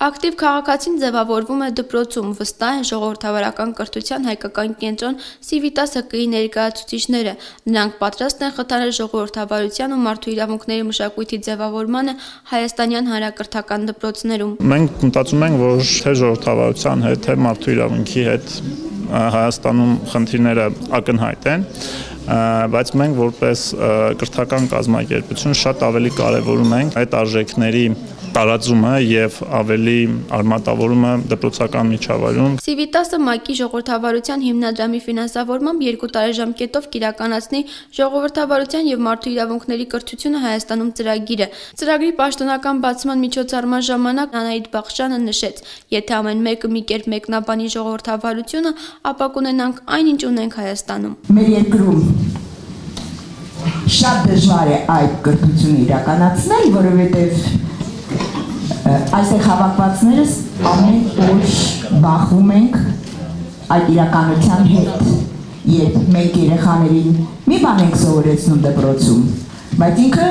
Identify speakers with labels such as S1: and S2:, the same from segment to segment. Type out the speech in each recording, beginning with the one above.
S1: Ակտիվ քաղաքացին ձևավորվում է դպրոցում, վստահ են ժողովրդավարական կրթության հայկական կենտրոն Civitas ՀԿ-ի ներկայացուցիչները։ Նրանք պատրաստ են խթանել ժողովրդավարության ու մարդու իրավունքների մշակույթի ձևավորմանը հայաստանյան հանրակրթական դպրոցներում։
S2: Մենք մտածում ենք, որ թե ժողովրդավարության հետ, թե մարդու իրավունքի հետ Հայաստանում խնդիրները ակնհայտ են բայց մենք որպես կրթական կազմակերպություն շատ ավելի կարևորում ենք այդ արժեքների տարածումը եւ ավելի արմատավորումը դպրոցական միջավայրում։
S1: Civitas-ը ՄԱԿ-ի ժողովրդավարության հիմնադրամի ֆինանսավորմամբ երկու տարեժամկետով կիրականացնի ժողովրդավարության եւ մարդու իրավունքների կրթությունը Հայաստանում ծրագիրը։ Ծրագրի պաշտոնական բացման միջոցառման ժամանակ Անահիտ Բախշյանը նշեց. «Եթե ամեն մեկը մի կերպ մեկնաբանի ժողովրդավարությունը, ապա կունենանք այնինչ ունենք Հայաստանում»։
S3: Մեր երկրում շատ դժվար է այդ կրթությունը իրականացնել, որովհետև այստեղ հավաքվածներս ամեն օր բախվում ենք այդ իրականության հետ, երբ մենք երեխաներին մի բան ենք սովորեցնում դպրոցում, բայց ինքը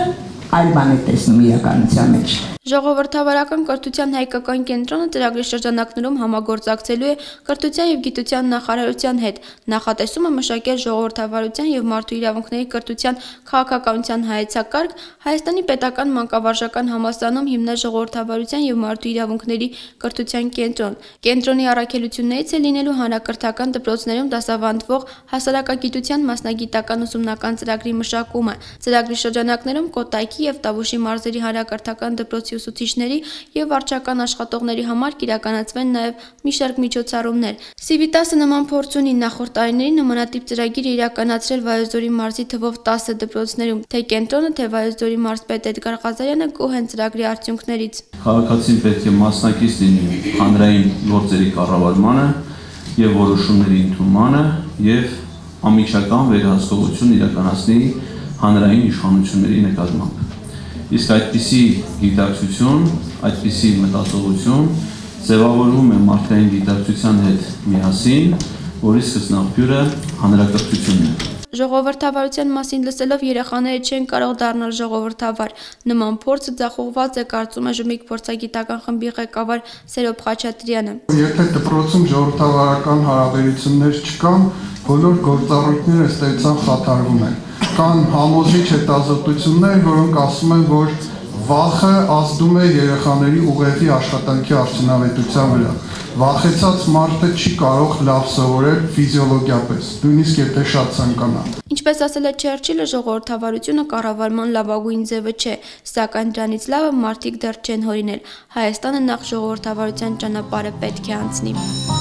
S3: այլ բան է տեսնում իրականության մեջ։
S1: Ժողովրդավարական կրթության հայկական կենտրոնը ծրագրի շրջանակներում համագործակցելու է կրթության եւ գիտության նախարարության հետ։ Նախատեսում է մշակել ժողովրդավարության եւ մարդու իրավունքների կրթության քաղաքականության հայեցակարգ Հայաստանի պետական մանկավարժական համալսարանում հիմնել ժողովրդավարության եւ մարդու իրավունքների կրթության կենտրոն։ Կենտրոնի առաքելություններից է լինելու հանրակրթական դպրոցներում դասավանդվող հասարակագիտության մասնագիտական ուսումնական ծրագրի մշակումը։ Ծրագրի շրջանակներում Կոտայքի եւ Տավուշի մարզերի հանրակրթական դպրոցի ուսուցիչների եւ վարչական աշխատողների համար կիրականացվեն նաեւ մի շարք միջոցառումներ։ Civitas-ը նման փորձ ունի նախորդ տարիներին նմանատիպ ծրագիր իրականացրել Վայոց-Ձորի մարզի թվով 10 դպրոցներում։ Թե կենտրոնը, թե Վայոց-Ձորի մարզպետ Էդգար Ղազարյանը գոհ են ծրագրի արդյունքներից։
S4: Քաղաքացին պետք է մասնակից լինի հանրային գործերի կառավարմանը եւ որոշումների ընդունմանը եւ ամիջական վերահսկողություն իրականացնի հանրային իշխանությունների նկատմամբ Իսկ այդպիսի գիտակցություն, այդպիսի մտածողություն ձևավորվում է մարդկային գիտակցության հետ միասին, որի սկզբնաղբյուրը հանրակրթությունն է։
S1: Ժողովրդավարության մասին լսելով երեխաները չեն կարող դառնալ ժողովրդավար։ Նման փորձը ձախողված է, կարծում է Ժմիկ փորձագիտական խմբի ղեկավար Սերոբ Խաչատրյանը։
S5: Եթե դպրոցում ժողովրդավարական հարաբերություններ չկան, բոլոր գործառույթները ստեցան խաթարվում են կան համոզիչ հետազոտություններ, որոնք ասում են, որ վախը ազդում է երեխաների ուղեղի աշխատանքի արդյունավետության վրա։ Վախեցած մարդը չի կարող լավ սովորել ֆիզիոլոգիապես, նույնիսկ եթե շատ ցանկանա։
S1: Ինչպես ասել է Չերչիլը, ժողովրդավարությունը կառավարման լավագույն ձևը չէ, սակայն դրանից լավը մարդիկ դեռ չեն հորինել։ Հայաստանը նախ ժողովրդավարության ճանապարհը պետք է անցնի։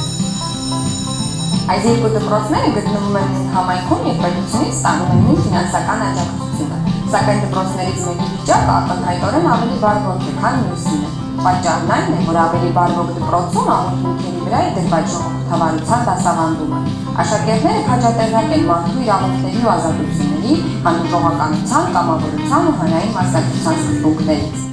S6: Այս երկու դպրոցները գտնվում են նույն համայնքում եւ պետությունից ստանում են նույն ֆինանսական աջակցությունը։ Սակայն դպրոցներից մեկի վիճակը ակնհայտորեն ավելի բարվոք է, քան մյուսինը։ Պատճառն այն է, որ ավելի բարվոք դպրոցում ամուսնությունների վրա է դրված ժողովրդավարության դասավանդումը։ Աշակերտները քաջատեղյակ են մարդու իրավունքների ու ազատությունների, հանրողականության, կամավորության ու հանրային մասնակցության սկզբունքներից։